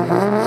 Mm-hmm.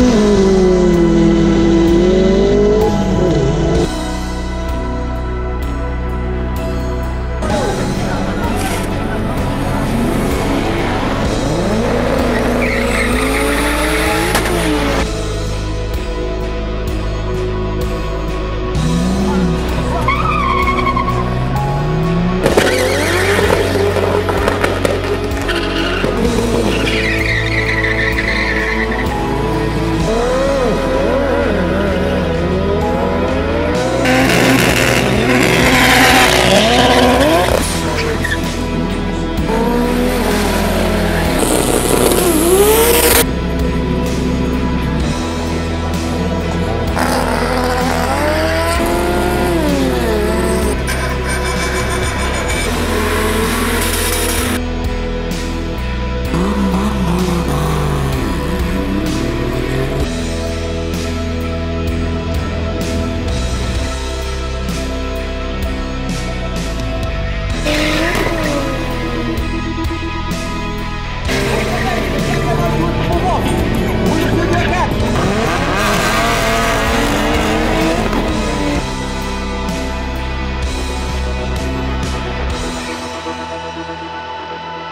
Toda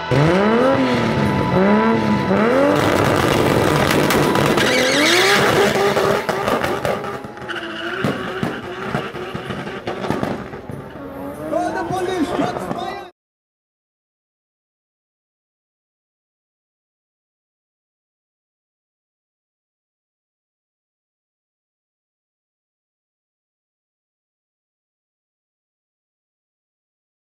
polícia!